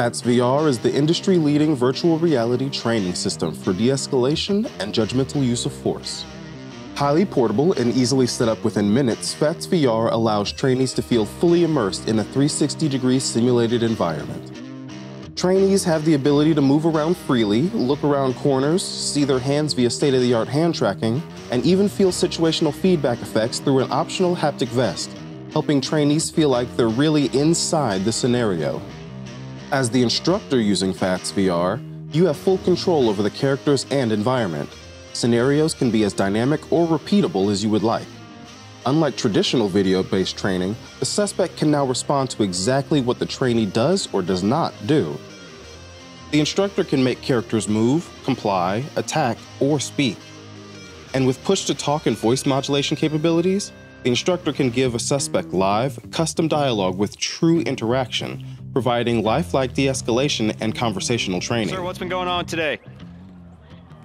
FATS VR is the industry leading virtual reality training system for de escalation and judgmental use of force. Highly portable and easily set up within minutes, FATS VR allows trainees to feel fully immersed in a 360 degree simulated environment. Trainees have the ability to move around freely, look around corners, see their hands via state of the art hand tracking, and even feel situational feedback effects through an optional haptic vest, helping trainees feel like they're really inside the scenario. As the instructor using FATS VR, you have full control over the characters and environment. Scenarios can be as dynamic or repeatable as you would like. Unlike traditional video based training, the suspect can now respond to exactly what the trainee does or does not do. The instructor can make characters move, comply, attack, or speak. And with push to talk and voice modulation capabilities, the instructor can give a suspect live, custom dialogue with true interaction, providing lifelike de escalation and conversational training. Sir, what's been going on today?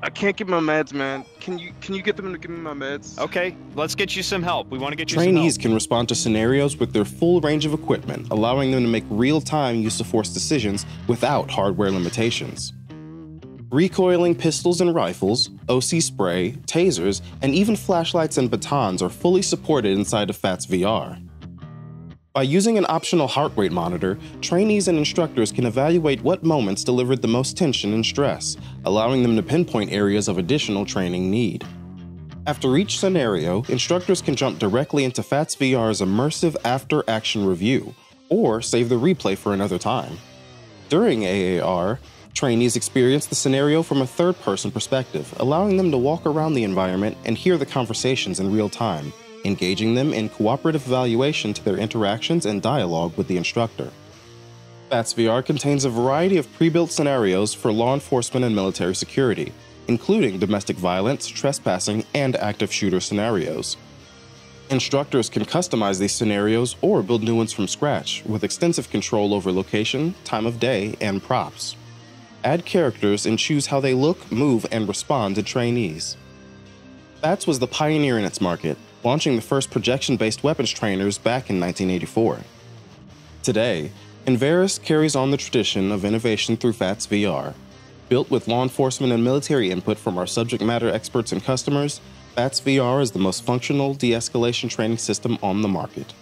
I can't get my meds, man. Can you can you get them to give me my meds? Okay, let's get you some help. We want to get you Trainees some help. can respond to scenarios with their full range of equipment, allowing them to make real time use of force decisions without hardware limitations. Recoiling pistols and rifles, OC spray, tasers, and even flashlights and batons are fully supported inside of FATS VR. By using an optional heart rate monitor, trainees and instructors can evaluate what moments delivered the most tension and stress, allowing them to pinpoint areas of additional training need. After each scenario, instructors can jump directly into FATS VR's immersive after action review, or save the replay for another time. During AAR, trainees experience the scenario from a third person perspective, allowing them to walk around the environment and hear the conversations in real time engaging them in cooperative evaluation to their interactions and dialogue with the instructor. FATS VR contains a variety of pre-built scenarios for law enforcement and military security, including domestic violence, trespassing, and active shooter scenarios. Instructors can customize these scenarios or build new ones from scratch with extensive control over location, time of day, and props. Add characters and choose how they look, move, and respond to trainees. FATS was the pioneer in its market, launching the first projection based weapons trainers back in 1984. Today, Inveris carries on the tradition of innovation through FATS VR. Built with law enforcement and military input from our subject matter experts and customers, FATS VR is the most functional de escalation training system on the market.